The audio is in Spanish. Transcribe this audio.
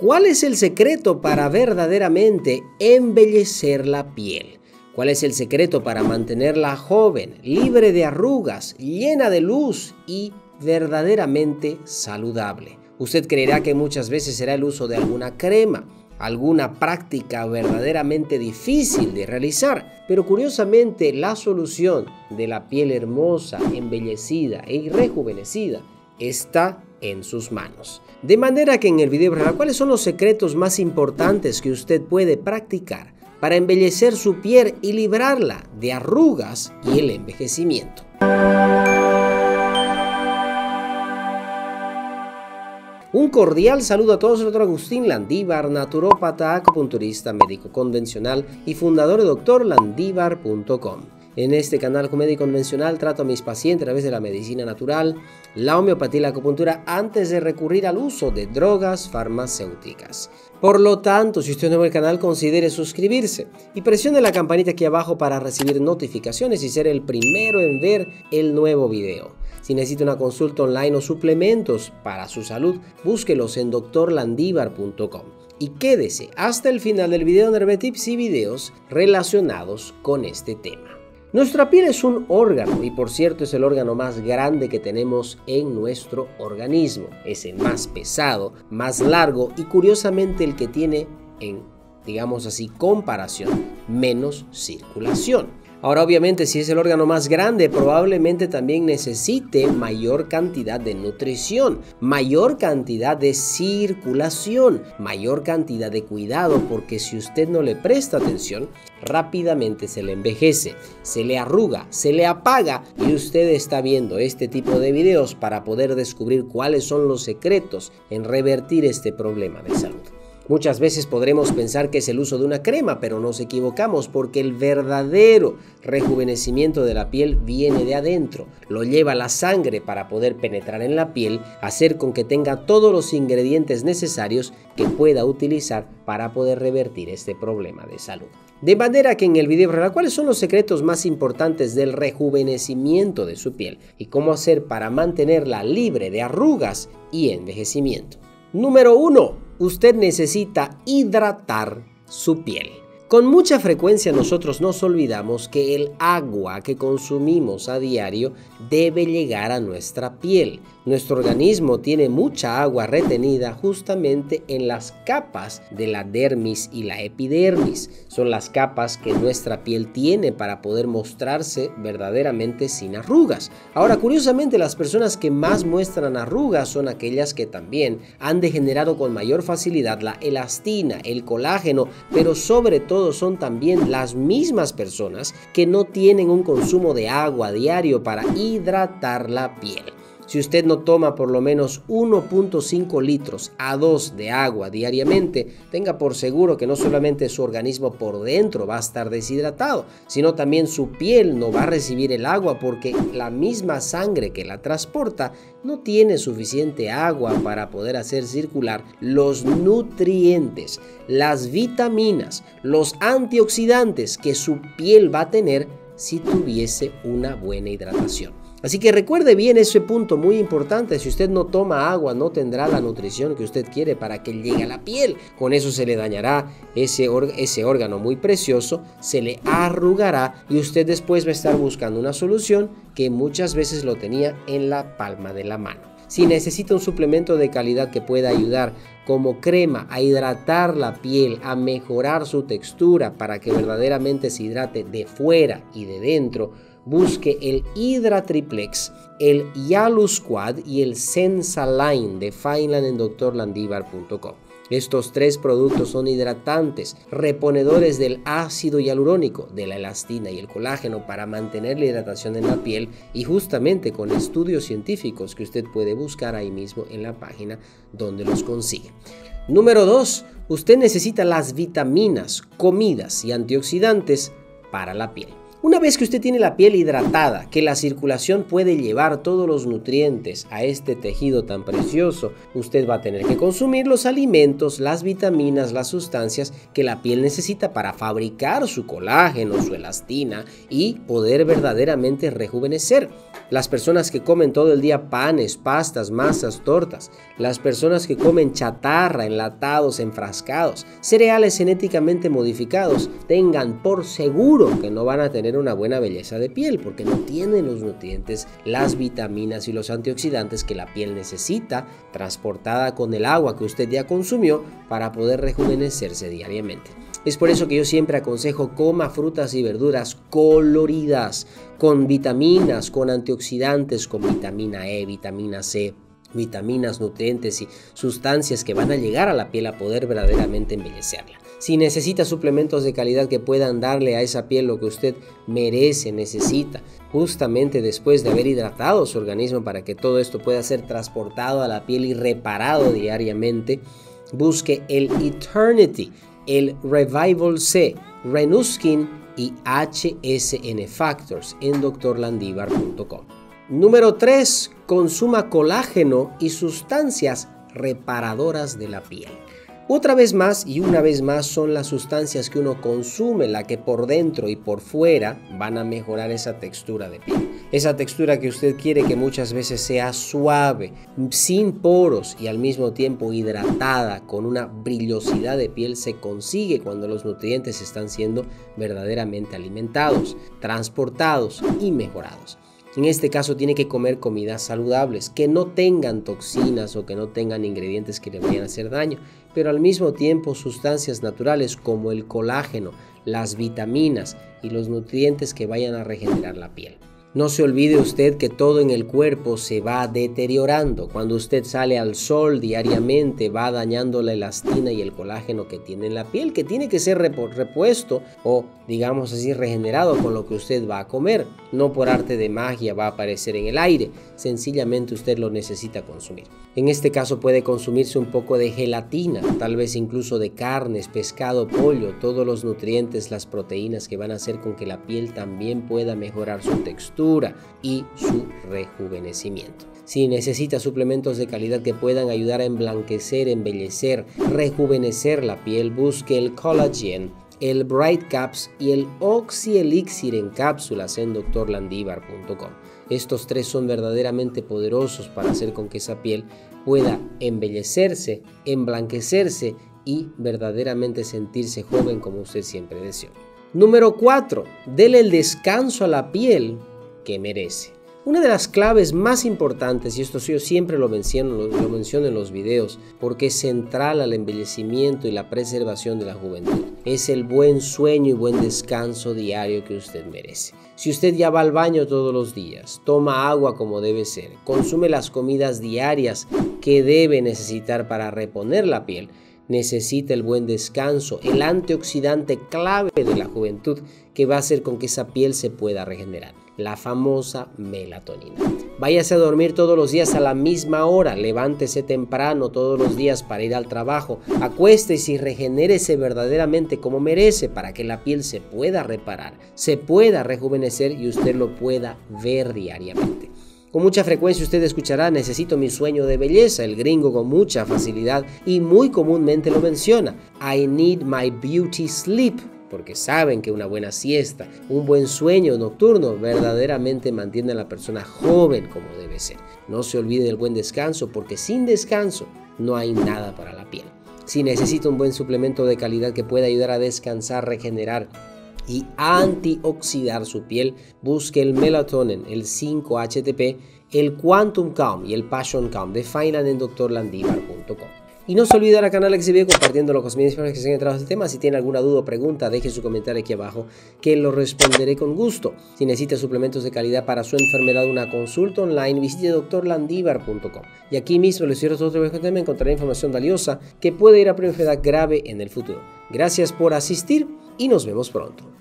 ¿Cuál es el secreto para verdaderamente embellecer la piel? ¿Cuál es el secreto para mantenerla joven, libre de arrugas, llena de luz y verdaderamente saludable? Usted creerá que muchas veces será el uso de alguna crema, alguna práctica verdaderamente difícil de realizar, pero curiosamente la solución de la piel hermosa, embellecida y rejuvenecida está en sus manos. De manera que en el video, ¿cuáles son los secretos más importantes que usted puede practicar para embellecer su piel y librarla de arrugas y el envejecimiento? Un cordial saludo a todos, el doctor Agustín Landívar, naturópata, acupunturista, médico convencional y fundador de doctorlandívar.com. En este canal comedia convencional trato a mis pacientes a través de la medicina natural, la homeopatía y la acupuntura antes de recurrir al uso de drogas farmacéuticas. Por lo tanto, si usted es nuevo el canal, considere suscribirse y presione la campanita aquí abajo para recibir notificaciones y ser el primero en ver el nuevo video. Si necesita una consulta online o suplementos para su salud, búsquelos en doctorlandivar.com. Y quédese hasta el final del video donde tips y videos relacionados con este tema. Nuestra piel es un órgano y por cierto es el órgano más grande que tenemos en nuestro organismo. Es el más pesado, más largo y curiosamente el que tiene en, digamos así, comparación, menos circulación. Ahora obviamente si es el órgano más grande probablemente también necesite mayor cantidad de nutrición, mayor cantidad de circulación, mayor cantidad de cuidado porque si usted no le presta atención rápidamente se le envejece, se le arruga, se le apaga y usted está viendo este tipo de videos para poder descubrir cuáles son los secretos en revertir este problema de salud. Muchas veces podremos pensar que es el uso de una crema, pero nos equivocamos porque el verdadero rejuvenecimiento de la piel viene de adentro. Lo lleva la sangre para poder penetrar en la piel, hacer con que tenga todos los ingredientes necesarios que pueda utilizar para poder revertir este problema de salud. De manera que en el video cuáles son los secretos más importantes del rejuvenecimiento de su piel y cómo hacer para mantenerla libre de arrugas y envejecimiento. Número 1 usted necesita hidratar su piel. Con mucha frecuencia nosotros nos olvidamos que el agua que consumimos a diario debe llegar a nuestra piel. Nuestro organismo tiene mucha agua retenida justamente en las capas de la dermis y la epidermis. Son las capas que nuestra piel tiene para poder mostrarse verdaderamente sin arrugas. Ahora, curiosamente, las personas que más muestran arrugas son aquellas que también han degenerado con mayor facilidad la elastina, el colágeno, pero sobre todo son también las mismas personas que no tienen un consumo de agua diario para hidratar la piel. Si usted no toma por lo menos 1.5 litros a 2 de agua diariamente, tenga por seguro que no solamente su organismo por dentro va a estar deshidratado, sino también su piel no va a recibir el agua porque la misma sangre que la transporta no tiene suficiente agua para poder hacer circular los nutrientes, las vitaminas, los antioxidantes que su piel va a tener si tuviese una buena hidratación. Así que recuerde bien ese punto muy importante. Si usted no toma agua, no tendrá la nutrición que usted quiere para que llegue a la piel. Con eso se le dañará ese, ese órgano muy precioso, se le arrugará y usted después va a estar buscando una solución que muchas veces lo tenía en la palma de la mano. Si necesita un suplemento de calidad que pueda ayudar como crema a hidratar la piel, a mejorar su textura para que verdaderamente se hidrate de fuera y de dentro, busque el Hydra Triplex, el Yalu Squad y el Sensaline de Fineland en doctorlandivar.com. Estos tres productos son hidratantes, reponedores del ácido hialurónico, de la elastina y el colágeno para mantener la hidratación en la piel y justamente con estudios científicos que usted puede buscar ahí mismo en la página donde los consigue. Número 2. Usted necesita las vitaminas, comidas y antioxidantes para la piel. Una vez que usted tiene la piel hidratada, que la circulación puede llevar todos los nutrientes a este tejido tan precioso, usted va a tener que consumir los alimentos, las vitaminas, las sustancias que la piel necesita para fabricar su colágeno, su elastina y poder verdaderamente rejuvenecer. Las personas que comen todo el día panes, pastas, masas, tortas, las personas que comen chatarra, enlatados, enfrascados, cereales genéticamente modificados, tengan por seguro que no van a tener una buena belleza de piel porque no tienen los nutrientes, las vitaminas y los antioxidantes que la piel necesita, transportada con el agua que usted ya consumió para poder rejuvenecerse diariamente. Es por eso que yo siempre aconsejo coma frutas y verduras coloridas, con vitaminas, con antioxidantes, con vitamina E, vitamina C, vitaminas, nutrientes y sustancias que van a llegar a la piel a poder verdaderamente embellecerla. Si necesita suplementos de calidad que puedan darle a esa piel lo que usted merece, necesita, justamente después de haber hidratado su organismo para que todo esto pueda ser transportado a la piel y reparado diariamente, busque el Eternity el Revival C, Renuskin y HSN Factors en drlandivar.com. Número 3. Consuma colágeno y sustancias reparadoras de la piel. Otra vez más y una vez más son las sustancias que uno consume la que por dentro y por fuera van a mejorar esa textura de piel. Esa textura que usted quiere que muchas veces sea suave, sin poros y al mismo tiempo hidratada, con una brillosidad de piel, se consigue cuando los nutrientes están siendo verdaderamente alimentados, transportados y mejorados. En este caso tiene que comer comidas saludables, que no tengan toxinas o que no tengan ingredientes que le vayan a hacer daño, pero al mismo tiempo sustancias naturales como el colágeno, las vitaminas y los nutrientes que vayan a regenerar la piel. No se olvide usted que todo en el cuerpo se va deteriorando. Cuando usted sale al sol diariamente va dañando la elastina y el colágeno que tiene en la piel, que tiene que ser repuesto o digamos así regenerado con lo que usted va a comer. No por arte de magia va a aparecer en el aire, sencillamente usted lo necesita consumir. En este caso puede consumirse un poco de gelatina, tal vez incluso de carnes, pescado, pollo, todos los nutrientes, las proteínas que van a hacer con que la piel también pueda mejorar su textura y su rejuvenecimiento. Si necesita suplementos de calidad que puedan ayudar a emblanquecer, embellecer, rejuvenecer la piel, busque el collagen, el Bright Caps y el Oxy Elixir en cápsulas en drlandivar.com. Estos tres son verdaderamente poderosos para hacer con que esa piel pueda embellecerse, emblanquecerse y verdaderamente sentirse joven como usted siempre deseó. Número 4. Dele el descanso a la piel que merece. Una de las claves más importantes, y esto yo siempre lo menciono, lo, menciono en los videos, porque es central al embellecimiento y la preservación de la juventud, es el buen sueño y buen descanso diario que usted merece. Si usted ya va al baño todos los días, toma agua como debe ser, consume las comidas diarias que debe necesitar para reponer la piel, necesita el buen descanso, el antioxidante clave de la juventud que va a hacer con que esa piel se pueda regenerar la famosa melatonina. Váyase a dormir todos los días a la misma hora, levántese temprano todos los días para ir al trabajo, acuéstese y regenérese verdaderamente como merece para que la piel se pueda reparar, se pueda rejuvenecer y usted lo pueda ver diariamente. Con mucha frecuencia usted escuchará necesito mi sueño de belleza, el gringo con mucha facilidad y muy comúnmente lo menciona. I need my beauty sleep porque saben que una buena siesta, un buen sueño nocturno verdaderamente mantiene a la persona joven como debe ser. No se olvide del buen descanso porque sin descanso no hay nada para la piel. Si necesita un buen suplemento de calidad que pueda ayudar a descansar, regenerar y antioxidar su piel, busque el melatonin, el 5-HTP, el Quantum Calm y el Passion Calm de Finan en drlandivar.com. Y no se olvide dar al canal que se ve compartiendo los medios que se han entrado a este tema. Si tiene alguna duda o pregunta, deje su comentario aquí abajo que lo responderé con gusto. Si necesita suplementos de calidad para su enfermedad, una consulta online, visite drlandivar.com. Y aquí mismo les cierro otro video me encontrará información valiosa que puede ir a una enfermedad grave en el futuro. Gracias por asistir y nos vemos pronto.